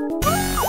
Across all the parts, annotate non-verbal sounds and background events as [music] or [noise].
Woo!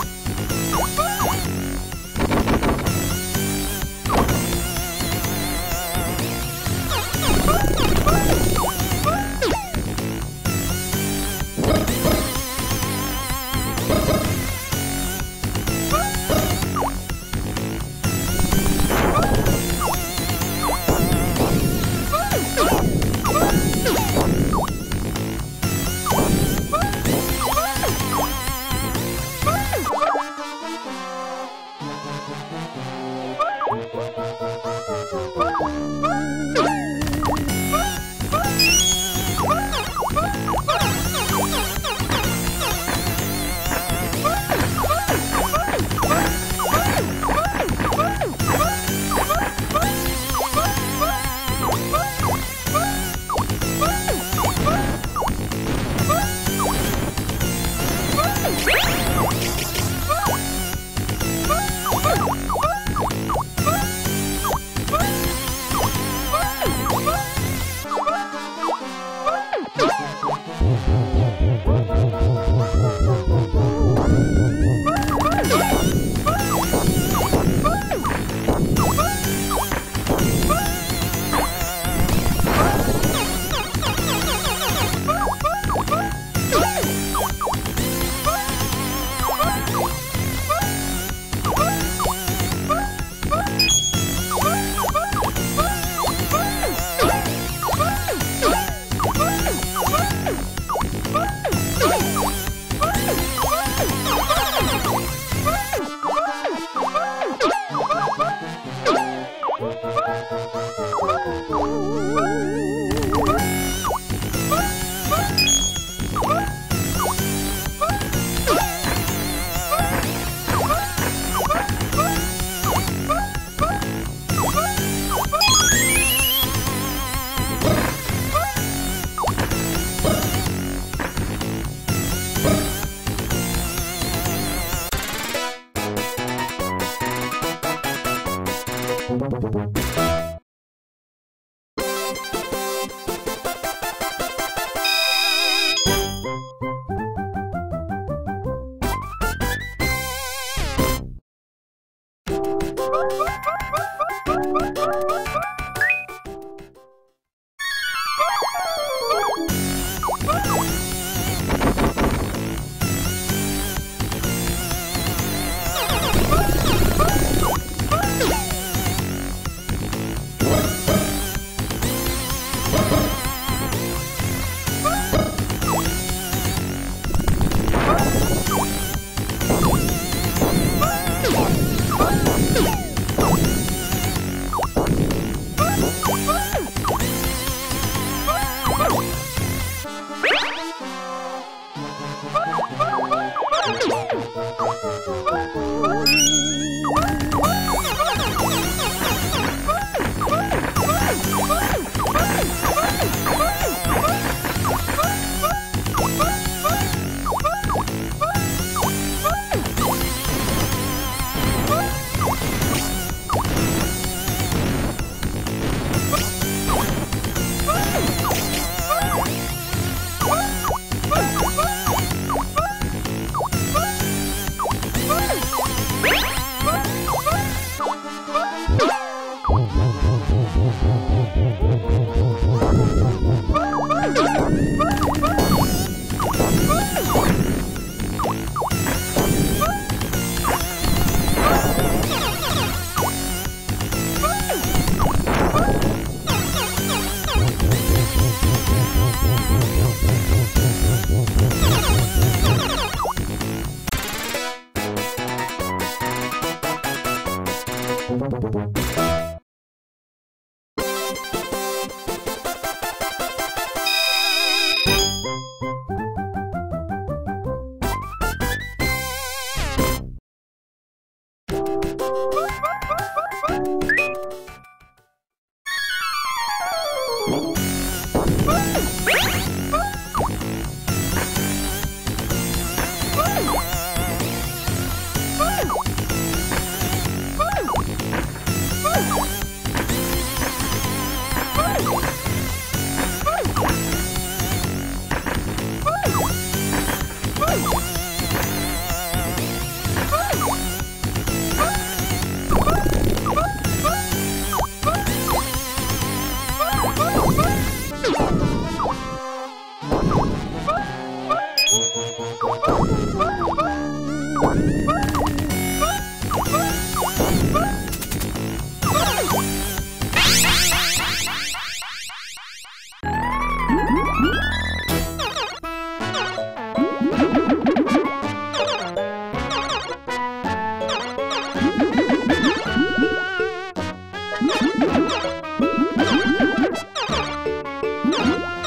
Woo!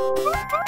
Boop [laughs] boop!